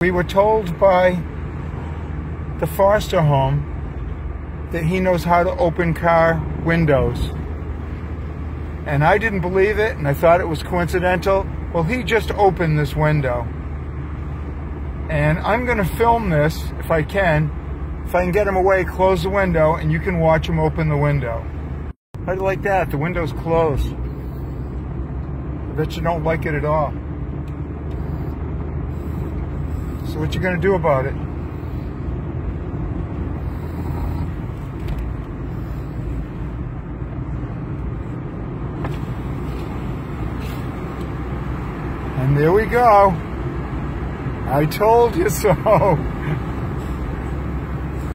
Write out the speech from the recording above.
We were told by the foster home that he knows how to open car windows. And I didn't believe it and I thought it was coincidental. Well, he just opened this window. And I'm going to film this if I can. If I can get him away, close the window and you can watch him open the window. How do you like that? The window's closed. I bet you don't like it at all. So what you gonna do about it? And there we go. I told you so.